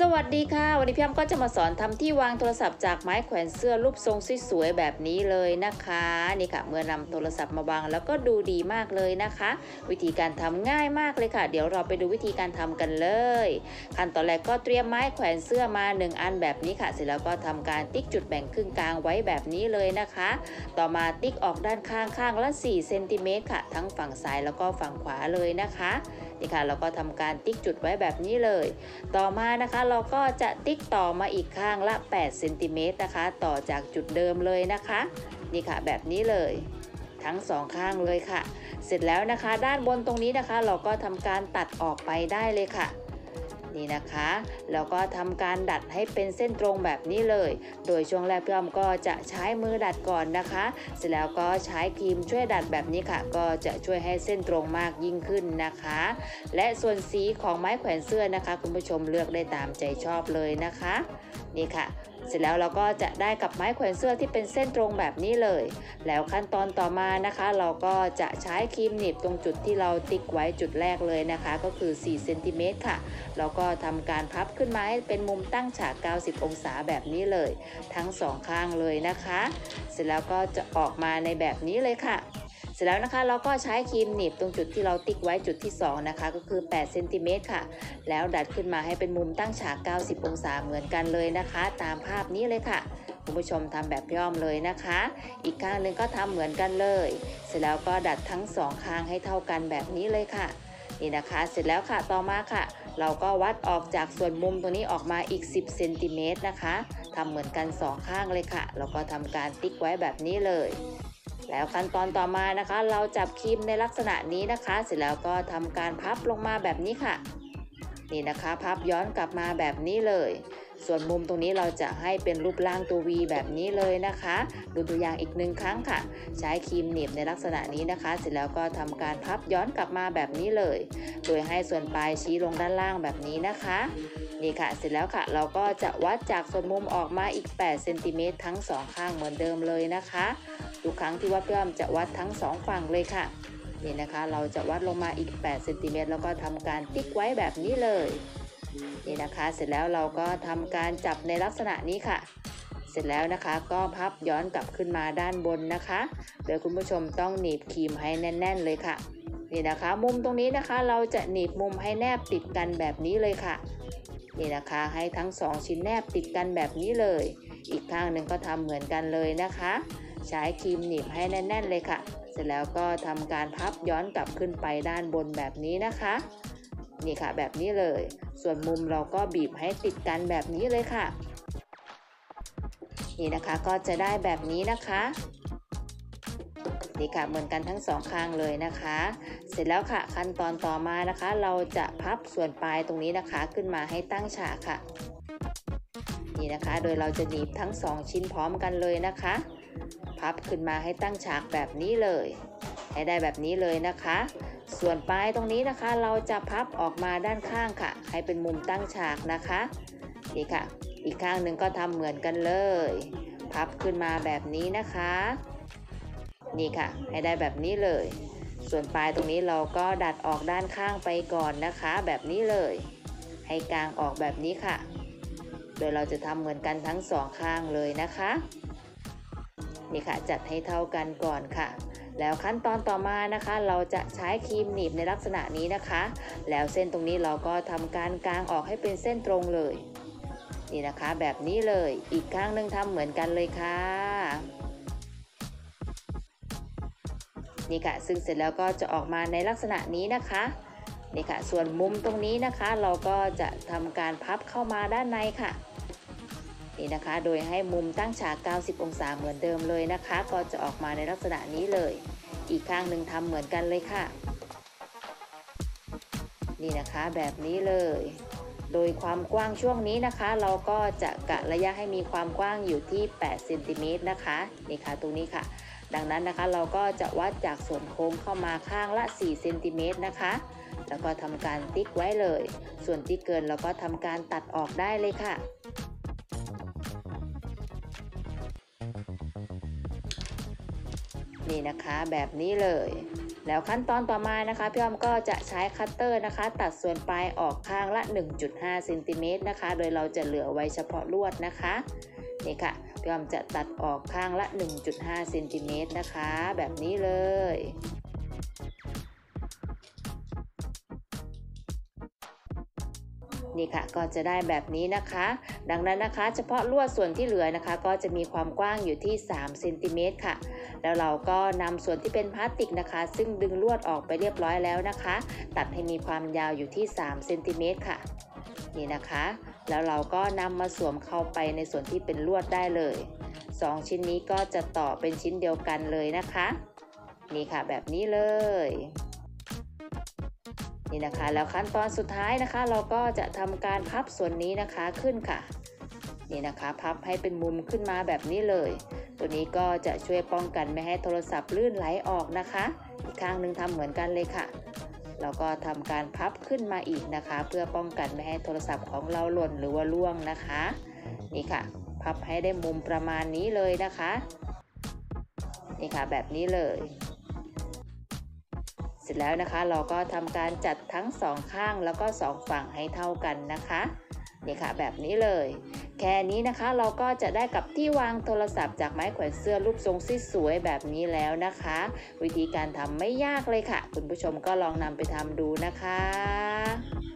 สวัสดีค่ะ วันนี้พี่อ้ำก็จะมาสอนทำที่วางโทรศัพท์จากไม้แขวนเสื้อรูปทรงสวยๆแบบนี้เลยนะคะนี่ค่ะ เมื่อนำโทรศัพท์มาวางแล้วก็ดูดีมากเลยนะคะ วิธีการทำง่ายมากเลยค่ะ เดี๋ยวเราไปดูวิธีการทำกันเลยขั้นตอนแรกก็เตรียมไม้แขวนเสื้อมา 1 อันแบบนี้ค่ะ เสร็จแล้วก็ทำการติ๊กจุดแบ่งครึ่งกลางไว้แบบนี้เลยนะคะ ต่อมาติ๊กออกด้านข้างข้างละ4เซนติเมตรค่ะ ทั้งฝั่งซ้ายแล้วก็ฝั่งขวาเลยนะคะนี่ค่ะเราก็ทำการติ๊กจุดไว้แบบนี้เลย ต่อมานะคะเราก็จะติ๊กต่อมาอีกข้างละ8เซนติเมตรนะคะ ต่อจากจุดเดิมเลยนะคะ นี่ค่ะแบบนี้เลย ทั้งสองข้างเลยค่ะ เสร็จแล้วนะคะ ด้านบนตรงนี้นะคะ เราก็ทำการตัดออกไปได้เลยค่ะ นี่นะคะ แล้วก็ทำการดัดให้เป็นเส้นตรงแบบนี้เลย โดยช่วงแรกพี่อ้อมก็จะใช้มือดัดก่อนนะคะ เสร็จแล้วก็ใช้ครีมช่วยดัดแบบนี้ค่ะ ก็จะช่วยให้เส้นตรงมากยิ่งขึ้นนะคะ และส่วนสีของไม้แขวนเสื้อนะคะ คุณผู้ชมเลือกได้ตามใจชอบเลยนะคะ นี่ค่ะ เสร็จแล้วเราก็จะได้กับไม้แขวนเสื้อที่เป็นเส้นตรงแบบนี้เลย แล้วขั้นตอนต่อมานะคะ เราก็จะใช้ครีมหนีบตรงจุดที่เราติ๊กไว้จุดแรกเลยนะคะ ก็คือ4เซนติเมตรค่ะแล้วก็ทำการพับขึ้นมาให้เป็นมุมตั้งฉาก 90 องศาแบบนี้เลย ทั้งสองข้างเลยนะคะ เสร็จแล้วก็จะออกมาในแบบนี้เลยค่ะ เสร็จแล้วนะคะเราก็ใช้ครีมหนีบตรงจุดที่เราติ๊กไว้จุดที่ 2 นะคะ ก็คือ8เซนติเมตรค่ะ แล้วดัดขึ้นมาให้เป็นมุมตั้งฉาก 90 องศาเหมือนกันเลยนะคะ ตามภาพนี้เลยค่ะคุณผู้ชมทำแบบย่อมเลยนะคะ อีกข้างหนึ่งก็ทำเหมือนกันเลย เสร็จแล้วก็ดัดทั้งสองข้างให้เท่ากันแบบนี้เลยค่ะ นี่นะคะ เสร็จแล้วค่ะ ต่อมาค่ะ เราก็วัดออกจากส่วนมุมตรงนี้ออกมาอีก 10เซนติเมตรนะคะ ทำเหมือนกันสองข้างเลยค่ะ แล้วก็ทำการติ๊กไว้แบบนี้เลย แล้วขั้นตอนต่อมานะคะ เราจับครีมในลักษณะนี้นะคะ เสร็จแล้วก็ทำการพับลงมาแบบนี้ค่ะ นี่นะคะ พับย้อนกลับมาแบบนี้เลย ส่วนมุมตรงนี้เราจะให้เป็นรูปร่างตัว V แบบนี้เลยนะคะ ดูตัวอย่างอีกหนึ่งครั้งค่ะ ใช้ครีมหนีบในลักษณะนี้นะคะ เสร็จแล้วก็ทำการพับย้อนกลับมาแบบนี้เลย โดยให้ส่วนปลายชี้ลงด้านล่างแบบนี้นะคะ นี่ค่ะ เสร็จแล้วค่ะ เราก็จะวัดจากส่วนมุมออกมาอีก8เซนติเมตรทั้งสองข้างเหมือนเดิมเลยนะคะทุกครั้งที่วัดพี่ออมจะวัดทั้งสองฝั่งเลยค่ะนี่นะคะ เราจะวัดลงมาอีก8เซนติเมตรแล้วก็ทำการติ๊กไว้แบบนี้เลย นี่นะคะเสร็จแล้วเราก็ทำการจับในลักษณะนี้ค่ะ เสร็จแล้วนะคะก็พับย้อนกลับขึ้นมาด้านบนนะคะโดยคุณผู้ชมต้องหนีบครีมให้แน่น ๆ เลยค่ะ นี่นะคะ มุมตรงนี้นะคะเราจะหนีบมุมให้แนบติดกันแบบนี้เลยค่ะนี่นะคะให้ทั้งสองชิ้นแนบติดกันแบบนี้เลย อีกข้างหนึ่งก็ทำเหมือนกันเลยนะคะ ใช้ครีมหนีบให้แน่น ๆ เลยค่ะ เสร็จแล้วก็ทำการพับย้อนกลับขึ้นไปด้านบนแบบนี้นะคะ นี่ค่ะ แบบนี้เลย ส่วนมุมเราก็บีบให้ติดกันแบบนี้เลยค่ะ นี่นะคะก็จะได้แบบนี้นะคะนี่ค่ะเหมือนกันทั้งสองข้างเลยนะคะ เสร็จแล้วค่ะขั้นตอนต่อมานะคะ เราจะพับส่วนปลายตรงนี้นะคะ ขึ้นมาให้ตั้งฉากค่ะ นี่นะคะ โดยเราจะหนีบทั้งสองชิ้นพร้อมกันเลยนะคะ พับขึ้นมาให้ตั้งฉากแบบนี้เลย ให้ได้แบบนี้เลยนะคะ ส่วนปลายตรงนี้นะคะ เราจะพับออกมาด้านข้างค่ะ ให้เป็นมุมตั้งฉากนะคะนี่ค่ะ อีกข้างหนึ่งก็ทำเหมือนกันเลย พับขึ้นมาแบบนี้นะคะ นี่ค่ะ ให้ได้แบบนี้เลย ส่วนปลายตรงนี้เราก็ดัดออกด้านข้างไปก่อนนะคะ แบบนี้เลย ให้กลางออกแบบนี้ค่ะ โดยเราจะทำเหมือนกันทั้งสองข้างเลยนะคะ นี่ค่ะ จัดให้เท่ากันก่อนค่ะ แล้วขั้นตอนต่อมานะคะ เราจะใช้ครีมหนีบในลักษณะนี้นะคะ แล้วเส้นตรงนี้เราก็ทำการกางออกให้เป็นเส้นตรงเลย นี่นะคะแบบนี้เลยอีกข้างนึ่งทำเหมือนกันเลยค่ะนี่ค่ะ ซึ่งเสร็จแล้วก็จะออกมาในลักษณะนี้นะคะนี่ค่ะ ส่วนมุมตรงนี้นะคะ เราก็จะทำการพับเข้ามาด้านในค่ะ นี่นะคะ โดยให้มุมตั้งฉาก 90 องศาเหมือนเดิมเลยนะคะ ก็จะออกมาในลักษณะนี้เลย อีกข้างหนึ่งทำเหมือนกันเลยค่ะ นี่นะคะแบบนี้เลย โดยความกว้างช่วงนี้นะคะ เราก็จะกะระยะให้มีความกว้างอยู่ที่ 8 เซนติเมตรนะคะ นี่ค่ะตรงนี้ค่ะ ดังนั้นนะคะเราก็จะวัดจากส่วนโค้งเข้ามาข้างละ 4 เซนติเมตรนะคะแล้วก็ทำการติ๊กไว้เลย ส่วนที่เกินเราก็ทำการตัดออกได้เลยค่ะ นี่นะคะ แบบนี้เลย แล้วขั้นตอนต่อมานะคะพี่อ้อมก็จะใช้คัตเตอร์นะคะ ตัดส่วนปลายออกข้างละ 1.5เซนติเมตรนะคะ โดยเราจะเหลือไว้เฉพาะลวดนะคะนี่ค่ะพี่อ้อมจะตัดออกข้างละ 1.5เซนติเมตรนะคะ แบบนี้เลย นี่ค่ะก็จะได้แบบนี้นะคะ ดังนั้นนะคะ เฉพาะลวดส่วนที่เหลือนะคะ ก็จะมีความกว้างอยู่ที่3เซนติเมตรค่ะ แล้วเราก็นำส่วนที่เป็นพลาสติกนะคะ ซึ่งดึงลวดออกไปเรียบร้อยแล้วนะคะ ตัดให้มีความยาวอยู่ที่3เซนติเมตรค่ะนี่นะคะ แล้วเราก็นำมาสวมเข้าไปในส่วนที่เป็นลวดได้เลย 2 ชิ้นนี้ก็จะต่อเป็นชิ้นเดียวกันเลยนะคะ นี่ค่ะแบบนี้เลย นี่นะคะ แล้วขั้นตอนสุดท้ายนะคะ เราก็จะทำการพับส่วนนี้นะคะขึ้นค่ะ นี่นะคะพับให้เป็นมุมขึ้นมาแบบนี้เลย ตัวนี้ก็จะช่วยป้องกันไม่ให้โทรศัพท์ลื่นไหลออกนะคะ อีกข้างหนึ่งทำเหมือนกันเลยค่ะเราก็ทำการพับขึ้นมาอีกนะคะ เพื่อป้องกันไม่ให้โทรศัพท์ของเราหล่นหรือว่าล่วงนะคะ นี่ค่ะ พับให้ได้มุมประมาณนี้เลยนะคะ นี่ค่ะแบบนี้เลย เสร็จแล้วนะคะเราก็ทำการจัดทั้งสองข้างแล้วก็สองฝั่งให้เท่ากันนะคะนี่ค่ะแบบนี้เลย แค่นี้นะคะเราก็จะได้กับที่วางโทรศัพท์จากไม้แขวนเสื้อรูปทรงสวยๆแบบนี้แล้วนะคะ วิธีการทำไม่ยากเลยค่ะ คุณผู้ชมก็ลองนำไปทำดูนะคะ